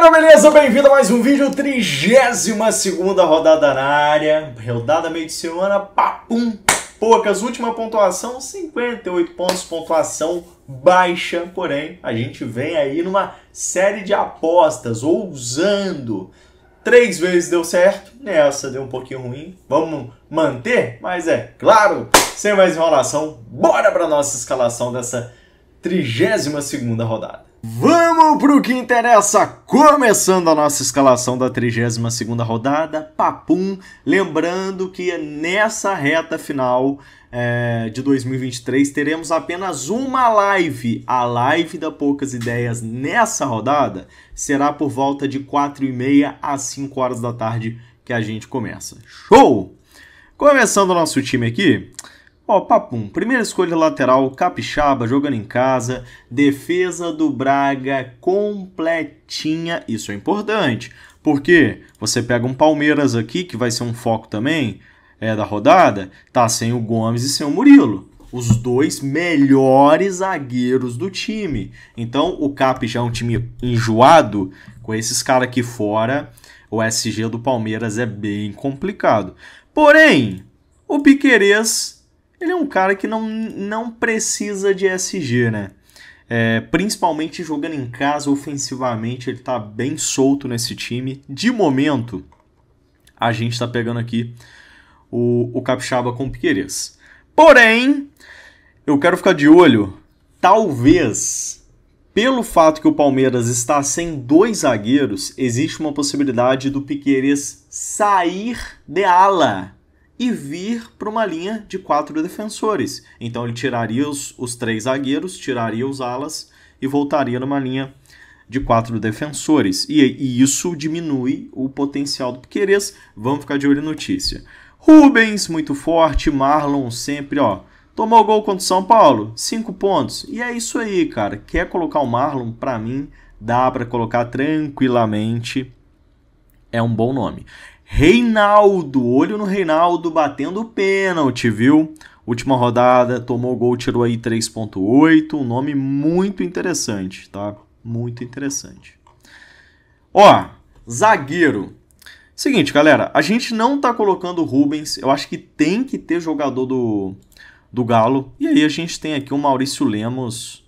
galera, beleza? Bem-vindo a mais um vídeo, 32 segunda rodada na área, rodada meio de semana, papum, poucas, última pontuação, 58 pontos, pontuação baixa, porém, a gente vem aí numa série de apostas, ousando, três vezes deu certo, nessa deu um pouquinho ruim, vamos manter? Mas é, claro, sem mais enrolação, bora para nossa escalação dessa 32 segunda rodada. Vamos pro que interessa! Começando a nossa escalação da 32ª rodada, papum, lembrando que nessa reta final é, de 2023 teremos apenas uma live. A live da Poucas Ideias nessa rodada será por volta de 4h30 às 5 horas da tarde que a gente começa. Show! Começando o nosso time aqui, Ó, papum. Primeira escolha lateral, Capixaba, jogando em casa. Defesa do Braga completinha. Isso é importante. Porque você pega um Palmeiras aqui, que vai ser um foco também é, da rodada, tá sem o Gomes e sem o Murilo. Os dois melhores zagueiros do time. Então, o Cap já é um time enjoado. Com esses caras aqui fora, o SG do Palmeiras é bem complicado. Porém, o Piquerez ele é um cara que não, não precisa de SG, né? É, principalmente jogando em casa ofensivamente, ele tá bem solto nesse time. De momento, a gente tá pegando aqui o, o Capixaba com o Piqueires. Porém, eu quero ficar de olho, talvez, pelo fato que o Palmeiras está sem dois zagueiros, existe uma possibilidade do Piqueires sair de ala e vir para uma linha de quatro defensores. Então ele tiraria os, os três zagueiros, tiraria os alas e voltaria numa linha de quatro defensores. E, e isso diminui o potencial do Piqueires. Vamos ficar de olho em notícia. Rubens, muito forte. Marlon, sempre, ó. Tomou gol contra o São Paulo, cinco pontos. E é isso aí, cara. Quer colocar o Marlon? Para mim, dá para colocar tranquilamente. É um bom nome. Reinaldo, olho no Reinaldo batendo pênalti, viu? Última rodada, tomou gol, tirou aí 3.8, um nome muito interessante, tá? Muito interessante. Ó, zagueiro. Seguinte, galera, a gente não tá colocando o Rubens, eu acho que tem que ter jogador do, do Galo. E aí a gente tem aqui o Maurício Lemos,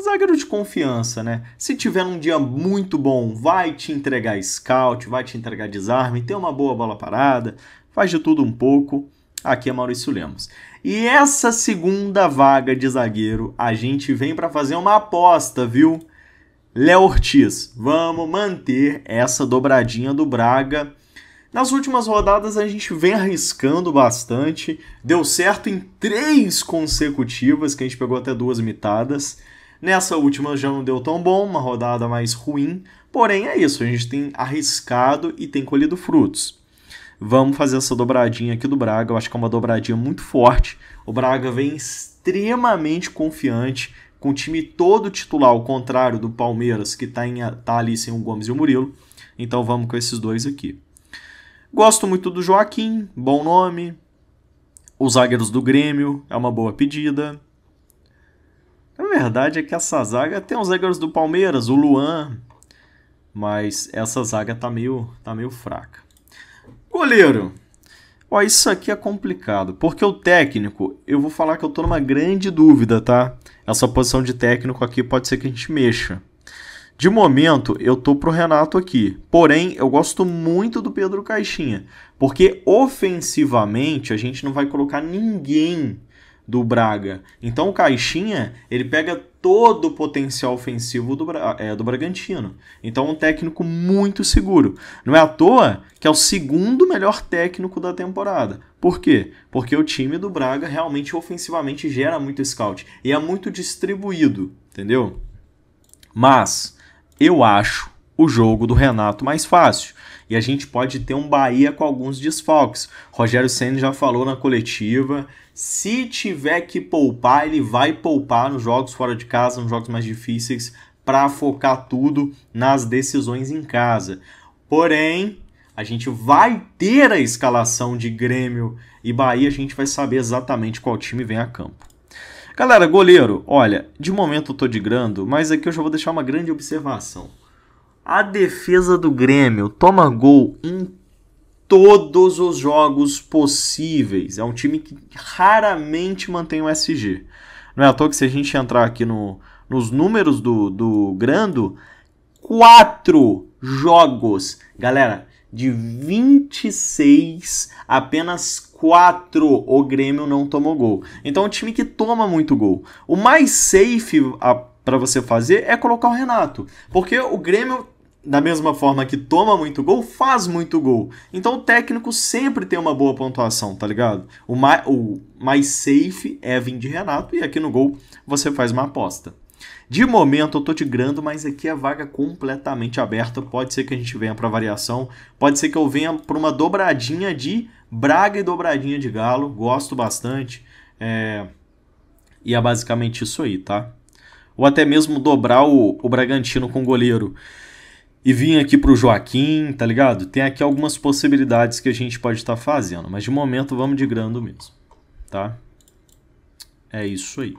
zagueiro de confiança, né? Se tiver um dia muito bom, vai te entregar scout, vai te entregar desarme, tem uma boa bola parada, faz de tudo um pouco. Aqui é Maurício Lemos. E essa segunda vaga de zagueiro, a gente vem para fazer uma aposta, viu? Léo Ortiz, vamos manter essa dobradinha do Braga. Nas últimas rodadas a gente vem arriscando bastante. Deu certo em três consecutivas, que a gente pegou até duas mitadas. Nessa última já não deu tão bom, uma rodada mais ruim, porém é isso, a gente tem arriscado e tem colhido frutos. Vamos fazer essa dobradinha aqui do Braga, eu acho que é uma dobradinha muito forte. O Braga vem extremamente confiante, com o time todo titular, ao contrário do Palmeiras, que está tá ali sem o Gomes e o Murilo. Então vamos com esses dois aqui. Gosto muito do Joaquim, bom nome. Os zagueiros do Grêmio, é uma boa pedida. A verdade é que essa zaga tem os zagueiros do Palmeiras, o Luan, mas essa zaga tá meio, tá meio fraca. Goleiro. Ó, isso aqui é complicado, porque o técnico, eu vou falar que eu tô numa grande dúvida, tá? Essa posição de técnico aqui pode ser que a gente mexa. De momento, eu tô pro Renato aqui. Porém, eu gosto muito do Pedro Caixinha, porque ofensivamente a gente não vai colocar ninguém do Braga. Então o Caixinha, ele pega todo o potencial ofensivo do, é, do Bragantino. Então um técnico muito seguro. Não é à toa que é o segundo melhor técnico da temporada. Por quê? Porque o time do Braga realmente ofensivamente gera muito scout e é muito distribuído, entendeu? Mas eu acho o jogo do Renato mais fácil. E a gente pode ter um Bahia com alguns desfalques. Rogério Senna já falou na coletiva se tiver que poupar, ele vai poupar nos jogos fora de casa, nos jogos mais difíceis, para focar tudo nas decisões em casa. Porém, a gente vai ter a escalação de Grêmio e Bahia, a gente vai saber exatamente qual time vem a campo. Galera, goleiro, olha, de momento eu tô de grando, mas aqui eu já vou deixar uma grande observação. A defesa do Grêmio toma gol em todos os jogos possíveis. É um time que raramente mantém o SG. Não é à toa que se a gente entrar aqui no, nos números do, do Grando, quatro jogos. Galera, de 26, apenas 4 o Grêmio não tomou gol. Então é um time que toma muito gol. O mais safe para você fazer é colocar o Renato. Porque o Grêmio da mesma forma que toma muito gol, faz muito gol. Então o técnico sempre tem uma boa pontuação, tá ligado? O mais, o mais safe é vir de Renato e aqui no gol você faz uma aposta. De momento eu tô tigrando, mas aqui é vaga completamente aberta. Pode ser que a gente venha para variação, pode ser que eu venha para uma dobradinha de Braga e dobradinha de Galo. Gosto bastante. É... E é basicamente isso aí, tá? Ou até mesmo dobrar o, o Bragantino com o goleiro e vir aqui para o Joaquim, tá ligado? Tem aqui algumas possibilidades que a gente pode estar tá fazendo, mas de momento vamos de grando mesmo, tá? É isso aí.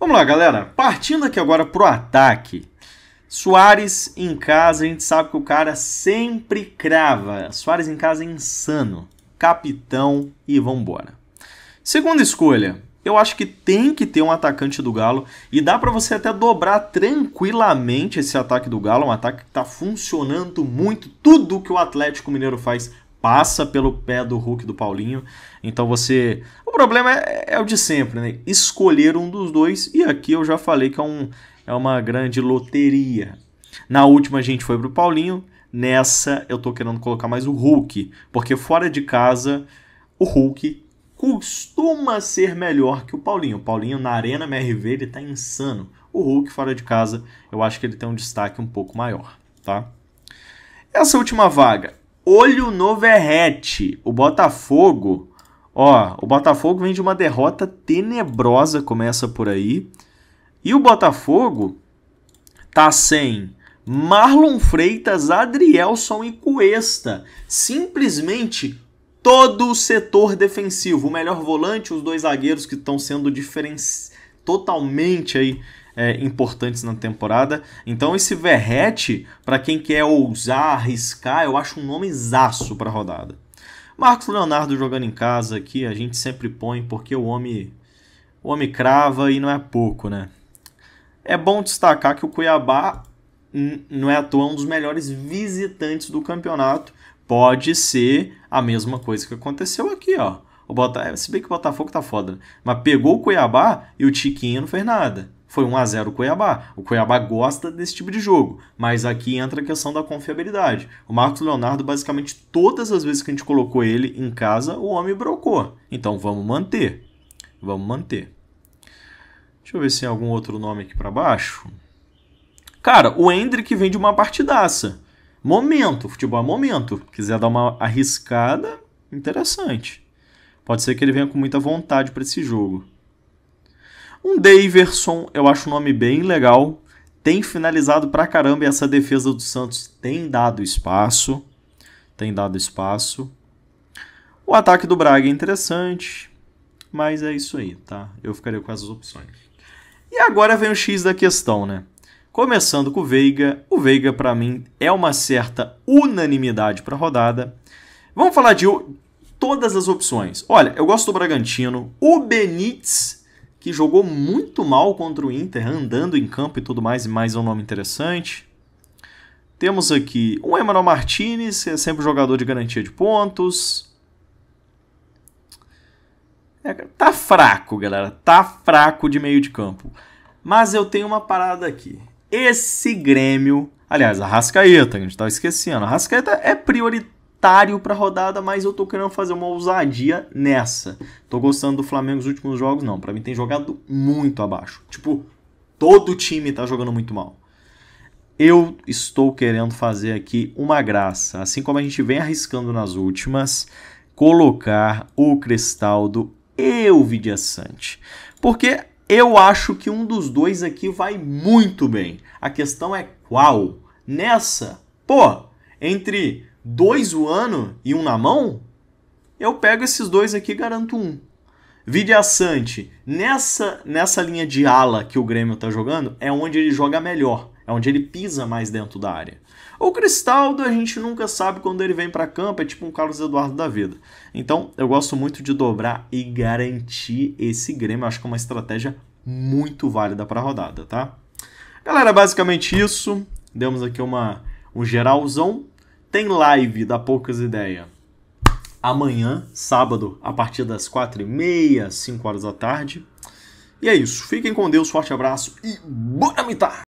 Vamos lá, galera. Partindo aqui agora pro ataque. Soares em casa, a gente sabe que o cara sempre crava. Soares em casa é insano. Capitão e vambora. Segunda escolha, eu acho que tem que ter um atacante do Galo e dá para você até dobrar tranquilamente esse ataque do Galo, um ataque que está funcionando muito. Tudo que o Atlético Mineiro faz passa pelo pé do Hulk do Paulinho. Então você, o problema é, é o de sempre, né? Escolher um dos dois e aqui eu já falei que é, um, é uma grande loteria. Na última a gente foi pro Paulinho, nessa eu tô querendo colocar mais o Hulk, porque fora de casa o Hulk costuma ser melhor que o Paulinho. O Paulinho na Arena MRV ele tá insano. O Hulk fora de casa, eu acho que ele tem um destaque um pouco maior, tá? Essa última vaga, olho no Verrete. O Botafogo, ó, o Botafogo vem de uma derrota tenebrosa, começa por aí. E o Botafogo tá sem Marlon Freitas, Adrielson e Cuesta. Simplesmente todo o setor defensivo, o melhor volante, os dois zagueiros que estão sendo totalmente aí é, importantes na temporada. Então esse Verrete, para quem quer ousar, arriscar, eu acho um nome exaço para a rodada. Marcos Leonardo jogando em casa aqui, a gente sempre põe porque o homem o homem crava e não é pouco, né? É bom destacar que o Cuiabá não é à toa um dos melhores visitantes do campeonato pode ser a mesma coisa que aconteceu aqui, ó. O Bota... Se bem que o Botafogo tá foda, né? mas pegou o Cuiabá e o Tiquinho não fez nada. Foi 1 a 0 o Cuiabá. O Cuiabá gosta desse tipo de jogo, mas aqui entra a questão da confiabilidade. O Marcos Leonardo, basicamente, todas as vezes que a gente colocou ele em casa, o homem brocou. Então vamos manter. Vamos manter. Deixa eu ver se tem algum outro nome aqui para baixo. Cara, o Hendrick vem de uma partidaça. Momento, futebol é momento. Quiser dar uma arriscada, interessante. Pode ser que ele venha com muita vontade para esse jogo. Um Daverson, eu acho um nome bem legal. Tem finalizado pra caramba e essa defesa do Santos tem dado espaço. Tem dado espaço. O ataque do Braga é interessante. Mas é isso aí, tá? Eu ficaria com essas opções. E agora vem o X da questão, né? Começando com o Veiga. O Veiga, para mim, é uma certa unanimidade para a rodada. Vamos falar de todas as opções. Olha, eu gosto do Bragantino. O Benítez, que jogou muito mal contra o Inter, andando em campo e tudo mais, e mais um nome interessante. Temos aqui o Emmanuel Martinez, é sempre jogador de garantia de pontos. É, tá fraco, galera. Tá fraco de meio de campo. Mas eu tenho uma parada aqui esse Grêmio. Aliás, a Rascaeta, a gente estava esquecendo. A Rascaeta é prioritário para rodada, mas eu tô querendo fazer uma ousadia nessa. Tô gostando do Flamengo nos últimos jogos, não. Para mim tem jogado muito abaixo. Tipo, todo time tá jogando muito mal. Eu estou querendo fazer aqui uma graça, assim como a gente vem arriscando nas últimas, colocar o Cristaldo e o Vidiaçante. Porque eu acho que um dos dois aqui vai muito bem. A questão é qual? Nessa, pô, entre dois ano e um na mão, eu pego esses dois aqui e garanto um. Vidiaçante, nessa, nessa linha de ala que o Grêmio tá jogando, é onde ele joga melhor. É onde ele pisa mais dentro da área. O Cristaldo, a gente nunca sabe quando ele vem para campo, é tipo um Carlos Eduardo da vida. Então, eu gosto muito de dobrar e garantir esse Grêmio. Acho que é uma estratégia muito válida para a rodada, tá? Galera, basicamente isso. Demos aqui uma, um geralzão. Tem live da Poucas Ideias amanhã, sábado, a partir das 4h30, 5 horas da tarde. E é isso. Fiquem com Deus, forte abraço e bora mitar!